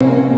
you.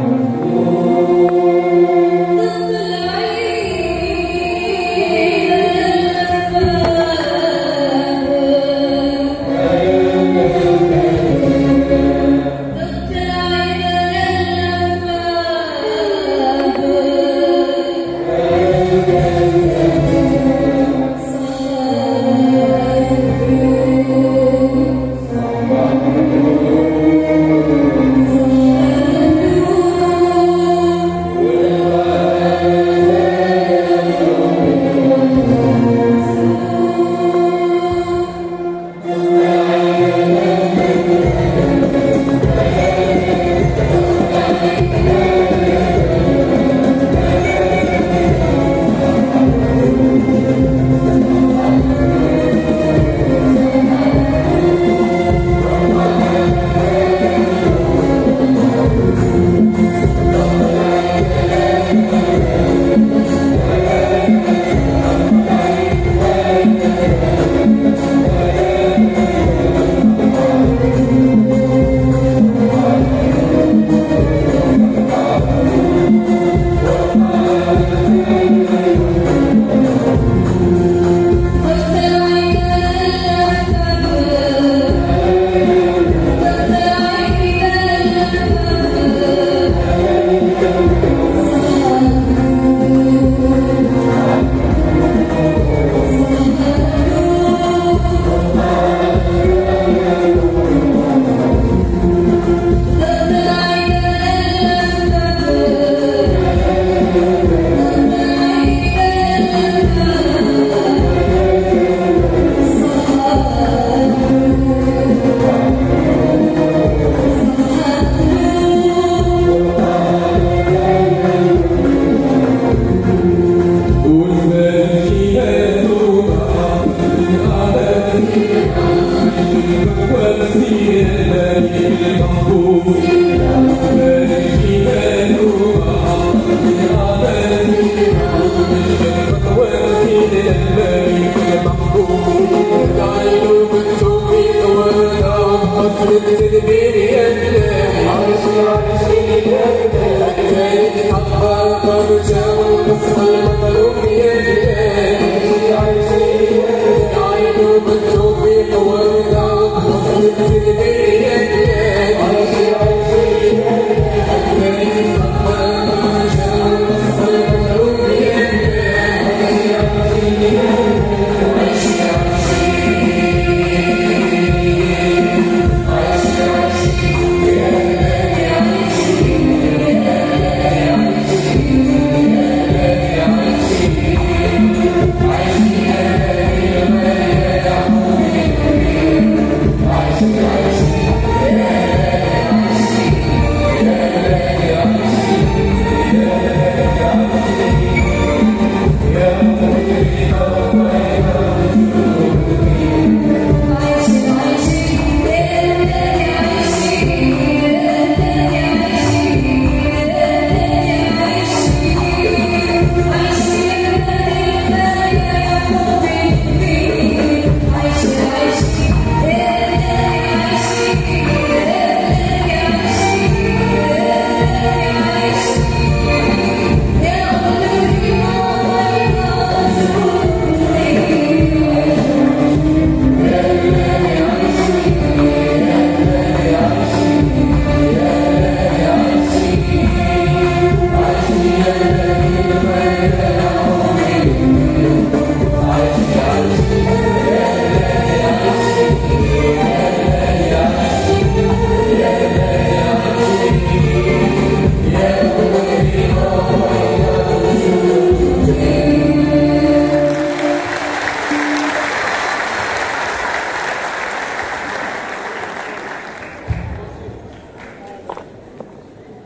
Thank